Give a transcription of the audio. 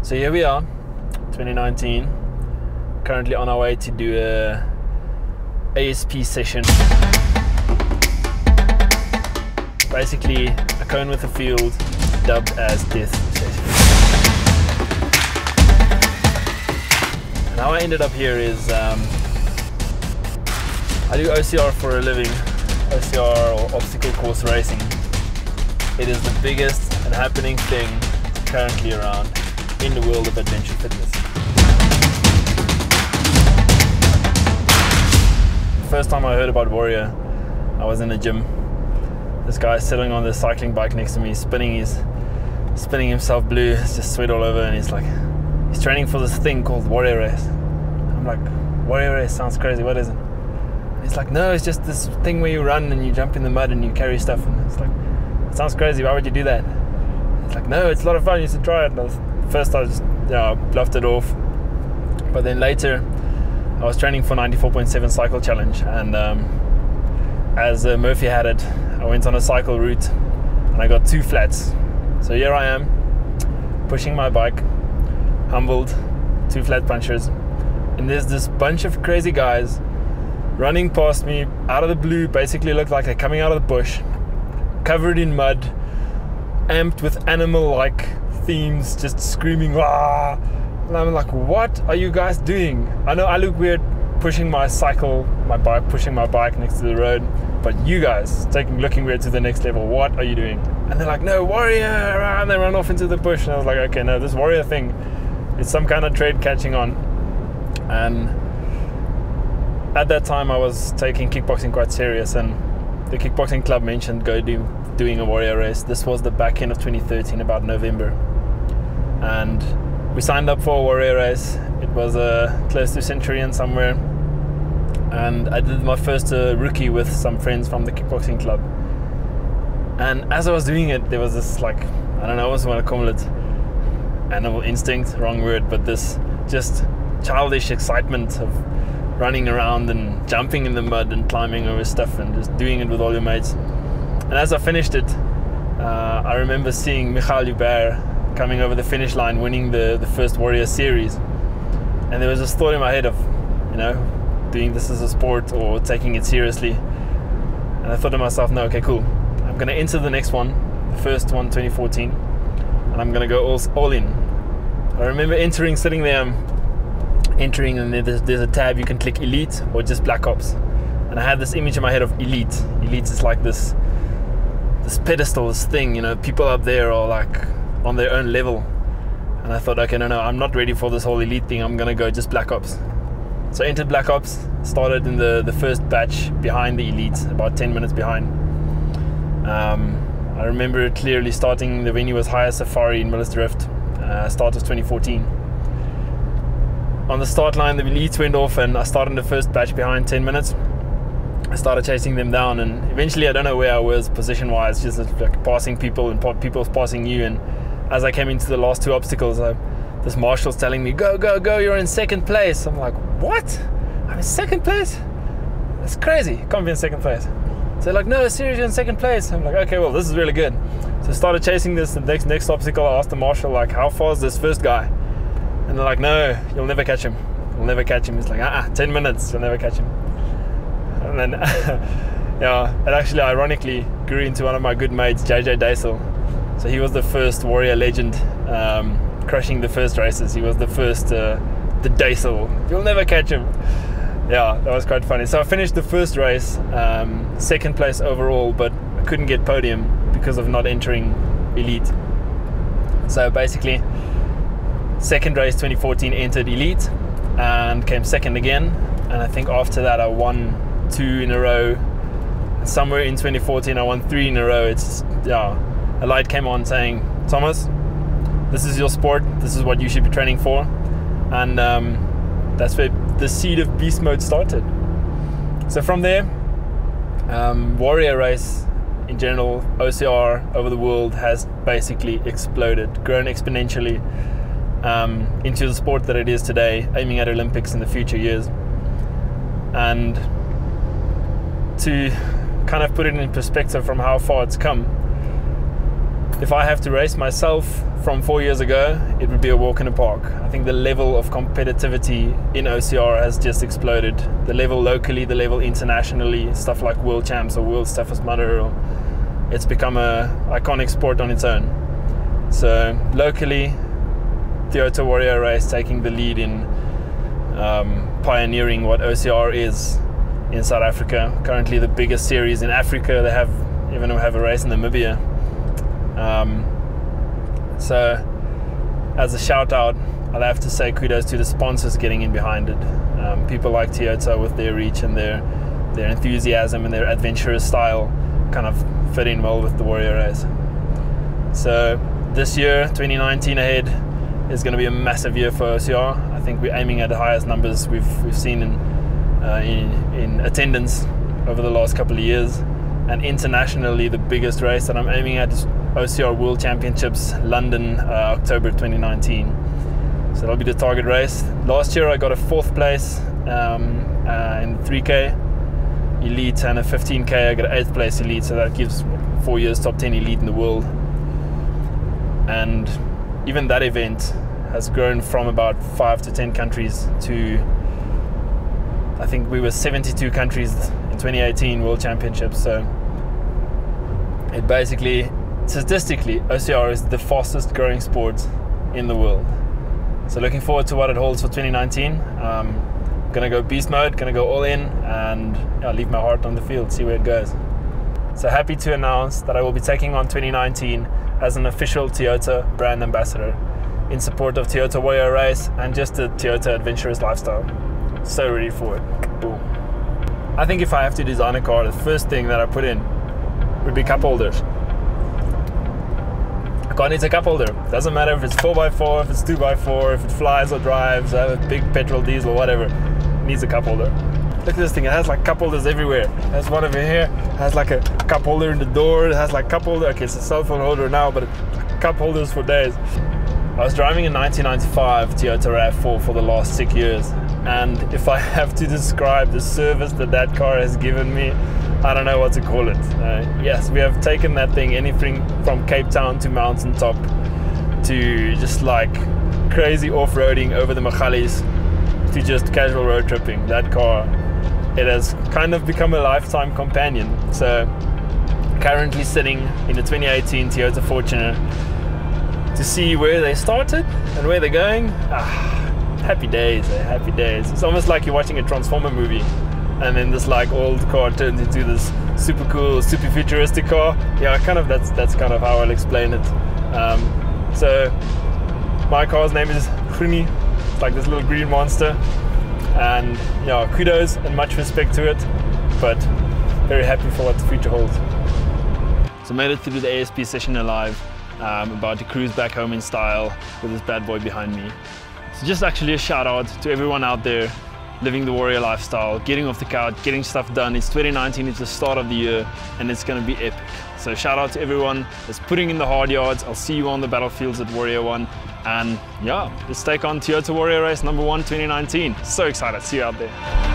So here we are, 2019. Currently on our way to do a ASP session. Basically, a cone with a field dubbed as Death Session. And how I ended up here is um, I do OCR for a living, OCR or obstacle course racing. It is the biggest and happening thing currently around in the world of adventure fitness. First time I heard about Warrior, I was in the gym. This guy sitting on the cycling bike next to me, spinning his, spinning himself blue, it's just sweat all over, and he's like, he's training for this thing called Warrior Race. I'm like, Warrior Race sounds crazy. What is it? He's like, no, it's just this thing where you run and you jump in the mud and you carry stuff. And it's like, it sounds crazy. Why would you do that? It's like, no, it's a lot of fun. You should try it. First, I just yeah, bluffed it off. But then later, I was training for 94.7 Cycle Challenge, and um, as uh, Murphy had it, I went on a cycle route, and I got two flats. So here I am, pushing my bike, humbled, two flat punchers, and there's this bunch of crazy guys running past me out of the blue. Basically, looked like they're coming out of the bush, covered in mud, amped with animal-like themes, just screaming, ah! And I'm like, what are you guys doing? I know I look weird pushing my cycle, my bike, pushing my bike next to the road, but you guys taking looking weird to the next level. What are you doing? And they're like, no, warrior! And they run off into the bush. And I was like, okay, no, this warrior thing it's some kind of trade catching on. And at that time, I was taking kickboxing quite serious, and the kickboxing club mentioned go do doing a warrior race. This was the back end of 2013, about November and we signed up for a warrior race. It was uh, close to Centurion somewhere, and I did my first uh, rookie with some friends from the kickboxing club. And as I was doing it, there was this like I don't know, I want to call it animal instinct, wrong word, but this just childish excitement of running around and jumping in the mud and climbing over stuff and just doing it with all your mates. And as I finished it, uh, I remember seeing Michael Hubert coming over the finish line, winning the, the first Warrior series. And there was this thought in my head of, you know, doing this as a sport or taking it seriously. And I thought to myself, no, okay, cool. I'm going to enter the next one, the first one, 2014, and I'm going to go all, all in. I remember entering, sitting there, um, entering, and there's, there's a tab you can click Elite or just Black Ops. And I had this image in my head of Elite. Elite is like this this pedestal, this thing, you know, people up there are like on their own level. And I thought, okay, no, no, I'm not ready for this whole elite thing. I'm gonna go just Black Ops. So I entered Black Ops, started in the, the first batch behind the elite, about 10 minutes behind. Um, I remember clearly starting, the venue was Higher Safari in Millers-Drift, uh, start of 2014. On the start line, the elites went off and I started in the first batch behind 10 minutes. I started chasing them down and eventually I don't know where I was position wise, just like passing people and people passing you and as I came into the last two obstacles, I, this marshal's telling me, "Go, go, go! You're in second place." I'm like, "What? I'm in second place? That's crazy! Can't be in second place." So they're like, "No, seriously, in second place." I'm like, "Okay, well, this is really good." So I started chasing this. The next next obstacle, I asked the marshal, "Like, how far is this first guy?" And they're like, "No, you'll never catch him. You'll never catch him." He's like, "Ah, ten minutes, you'll never catch him." And then, yeah, it actually ironically grew into one of my good mates, JJ Daisel so he was the first warrior legend, um, crushing the first races. He was the first, uh, the Daisel. You'll never catch him. Yeah, that was quite funny. So I finished the first race, um, second place overall, but I couldn't get podium because of not entering elite. So basically, second race 2014 entered elite and came second again. And I think after that I won two in a row. Somewhere in 2014 I won three in a row. It's yeah, a light came on saying, Thomas, this is your sport, this is what you should be training for. And um, that's where the seed of beast mode started. So from there, um, Warrior Race in general, OCR over the world has basically exploded, grown exponentially um, into the sport that it is today, aiming at Olympics in the future years. And to kind of put it in perspective from how far it's come, if I have to race myself from four years ago, it would be a walk in the park. I think the level of competitivity in OCR has just exploded. The level locally, the level internationally, stuff like World Champs or World's Toughest Mudder, it's become a iconic sport on its own. So locally, Toyota Warrior Race taking the lead in um, pioneering what OCR is in South Africa. Currently, the biggest series in Africa. They have even have a race in Namibia. Um, so, as a shout out, I'll have to say kudos to the sponsors getting in behind it. Um, people like Toyota with their reach and their their enthusiasm and their adventurous style kind of fit in well with the Warrior race. So this year, 2019 ahead, is going to be a massive year for OCR. I think we're aiming at the highest numbers we've we've seen in uh, in, in attendance over the last couple of years. And internationally, the biggest race that I'm aiming at is OCR World Championships, London, uh, October 2019. So that'll be the target race. Last year, I got a fourth place um, uh, in 3K elite and a 15K. I got an eighth place elite, so that gives four years top 10 elite in the world. And even that event has grown from about five to 10 countries to I think we were 72 countries in 2018 World Championships. So it basically, statistically, OCR is the fastest growing sport in the world. So looking forward to what it holds for 2019. Um, gonna go beast mode, gonna go all in, and yeah, leave my heart on the field, see where it goes. So happy to announce that I will be taking on 2019 as an official Toyota brand ambassador in support of Toyota Warrior Race and just the Toyota adventurous lifestyle so ready for it. Boom. I think if I have to design a car, the first thing that I put in would be cup holders. Car needs a cup holder. Doesn't matter if it's 4x4, if it's 2x4, if it flies or drives, I have a big petrol, diesel, whatever. Needs a cup holder. Look at this thing, it has like cup holders everywhere. It has one over here, it has like a cup holder in the door, it has like cup holder, okay, it's a cell phone holder now, but cup holders for days. I was driving a 1995 Toyota RAV4 for the last six years and if I have to describe the service that that car has given me, I don't know what to call it. Uh, yes, we have taken that thing anything from Cape Town to Mountaintop to just like crazy off-roading over the Magalies to just casual road tripping. That car, it has kind of become a lifetime companion. So currently sitting in the 2018 Toyota Fortuner to see where they started and where they're going. Ah, happy days, eh? happy days. It's almost like you're watching a Transformer movie, and then this like old car turns into this super cool, super futuristic car. Yeah, kind of that's that's kind of how I'll explain it. Um, so my car's name is Khuni. It's like this little green monster, and yeah, kudos and much respect to it, but very happy for what the future holds. So made it through the ASP session alive. Um, about to cruise back home in style with this bad boy behind me. So just actually a shout out to everyone out there living the warrior lifestyle, getting off the couch, getting stuff done. It's 2019, it's the start of the year, and it's gonna be epic. So shout out to everyone that's putting in the hard yards. I'll see you on the battlefields at Warrior One. And yeah, let's take on Toyota Warrior Race number one 2019. So excited, see you out there.